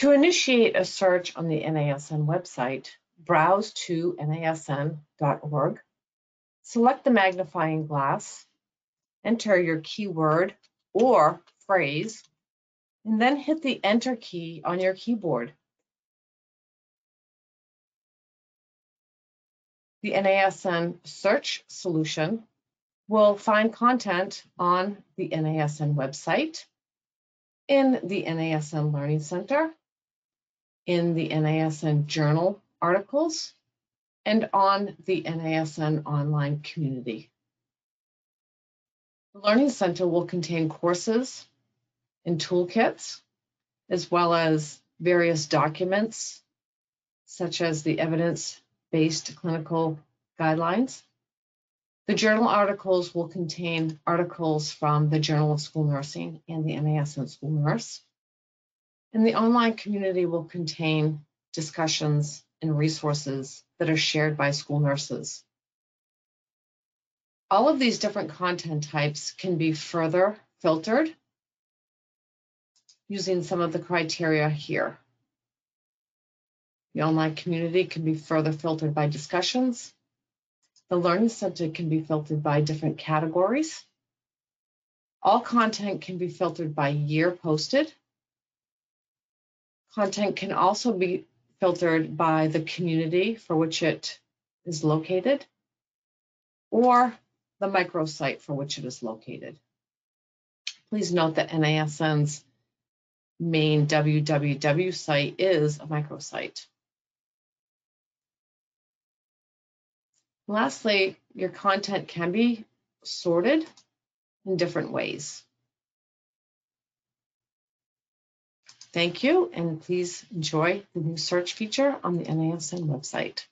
To initiate a search on the NASN website, browse to nasn.org, select the magnifying glass, enter your keyword or phrase, and then hit the Enter key on your keyboard. The NASN search solution will find content on the NASN website, in the NASN Learning Center, in the NASN Journal articles, and on the NASN online community. The Learning Center will contain courses and toolkits, as well as various documents, such as the evidence-based clinical guidelines. The journal articles will contain articles from the Journal of School Nursing and the NASN School Nurse. And the online community will contain discussions and resources that are shared by school nurses. All of these different content types can be further filtered using some of the criteria here. The online community can be further filtered by discussions. The Learning Center can be filtered by different categories. All content can be filtered by year posted. Content can also be filtered by the community for which it is located or the microsite for which it is located. Please note that NASN's main www site is a microsite. Lastly, your content can be sorted in different ways. Thank you, and please enjoy the new search feature on the NASN website.